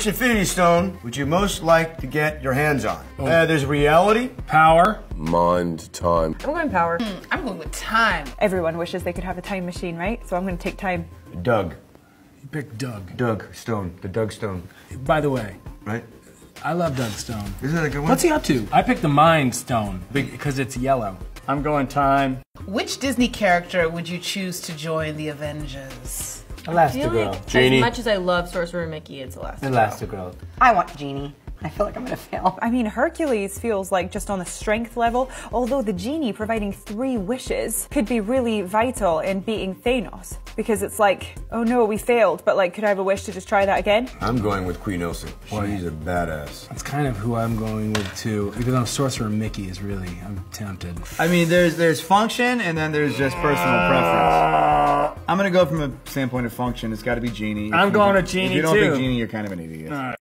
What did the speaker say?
Which Infinity Stone would you most like to get your hands on? Uh, there's reality. Power. Mind time. I'm going power. I'm going with time. Everyone wishes they could have a time machine, right? So I'm going to take time. Doug. You picked Doug. Doug Stone. The Doug Stone. By the way, Right? I love Doug Stone. Isn't that a good one? What's he up to? I picked the Mind Stone because it's yellow. I'm going time. Which Disney character would you choose to join the Avengers? I feel Elastigirl. like Genie. as much as I love Sorcerer Mickey, it's Elastigirl. Elastigirl. I want Genie. I feel like I'm gonna fail. I mean, Hercules feels like just on the strength level, although the genie providing three wishes could be really vital in beating Thanos. Because it's like, oh no, we failed, but like, could I have a wish to just try that again? I'm going with Queen Elsa. She's a badass. That's kind of who I'm going with too. Even though Sorcerer Mickey is really, I'm tempted. I mean, there's there's function and then there's just personal preference. I'm gonna go from a standpoint of function. It's got to be Genie. I'm going you- with Genie, If you don't too. pick Genie, you're kind of an idiot.